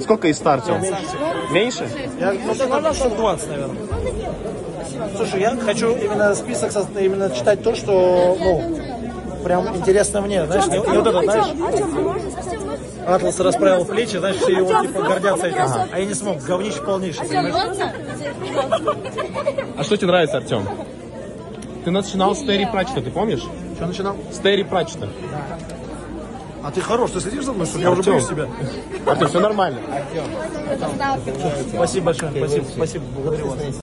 Сколько из 100, Артем? Меньше? Я, ну, так надо 120, наверное. Слушай, я хочу именно список со- именно читать то, что, ну, прям интересно мне, знаешь, не, не вот это, знаешь, Атлас расправил плечи, знаешь, все его типа гордятся этим, а я не смог, говнище полнейшее, понимаешь? А что тебе нравится, Артем? Ты начинал с Терри Пратчета, ты помнишь? Что начинал? С Терри Пратчета. А ты хорош, ты следишь за мной, что я уже боюсь тебя. Артем, все нормально. Спасибо большое, спасибо, спасибо, благодарю вас.